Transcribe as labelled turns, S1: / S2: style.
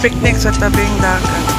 S1: Nagpiknik sa tabing dagat.